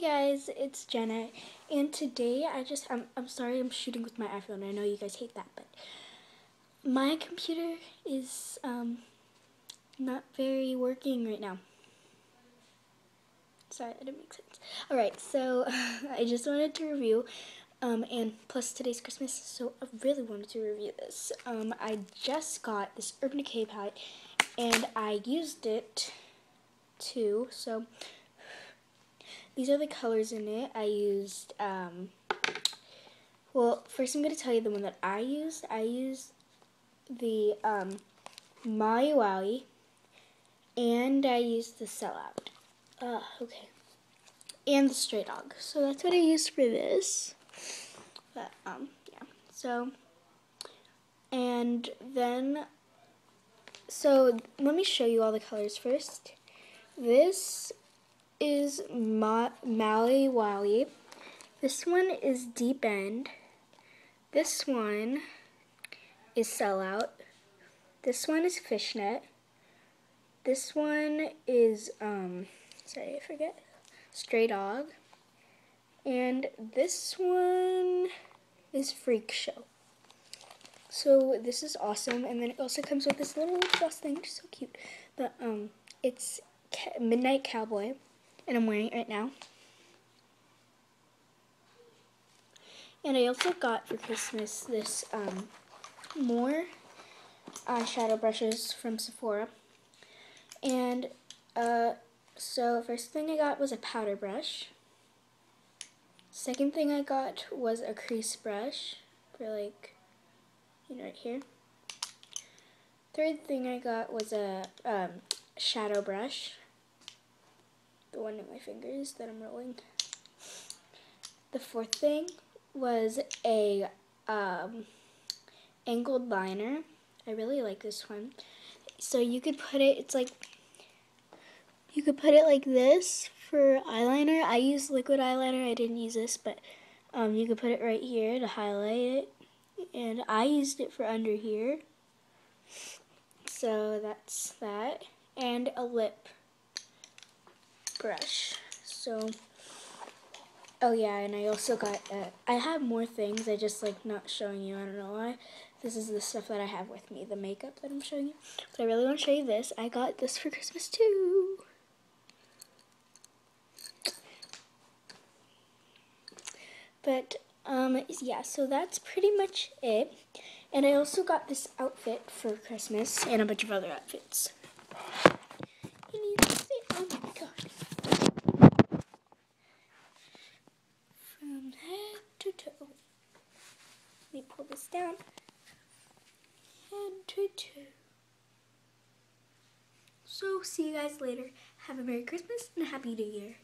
Hey guys, it's Jenna, and today I just, I'm, I'm sorry I'm shooting with my iPhone, I know you guys hate that, but my computer is um, not very working right now. Sorry, that didn't make sense. Alright, so I just wanted to review, um, and plus today's Christmas, so I really wanted to review this. Um, I just got this Urban Decay palette, and I used it too, so these are the colors in it. I used, um, well, first I'm going to tell you the one that I used. I used the um, Maui Wowie, and I used the Sellout. Uh, okay. And the Stray Dog. So that's what I used for this. But, um, yeah. So, and then, so let me show you all the colors first. This is Maui Wowie. This one is Deep End. This one is Sellout. This one is Fishnet. This one is, um, sorry, I forget, Stray Dog. And this one is Freak Show. So this is awesome. And then it also comes with this little dust thing, which is so cute. But, um, it's Midnight Cowboy and I'm wearing it right now. And I also got for Christmas this um, more eyeshadow brushes from Sephora. And uh, so first thing I got was a powder brush. Second thing I got was a crease brush for like, you know, right here. Third thing I got was a um, shadow brush the one in my fingers that I'm rolling. The fourth thing was a um, angled liner. I really like this one. So you could put it, it's like, you could put it like this for eyeliner. I use liquid eyeliner, I didn't use this, but um, you could put it right here to highlight it. And I used it for under here. So that's that. And a lip brush. So, oh yeah, and I also got, uh, I have more things, I just like not showing you, I don't know why. This is the stuff that I have with me, the makeup that I'm showing you. But I really want to show you this. I got this for Christmas too. But, um, yeah, so that's pretty much it. And I also got this outfit for Christmas and a bunch of other outfits. Let me pull this down. And two, two. So, see you guys later. Have a Merry Christmas and a Happy New Year.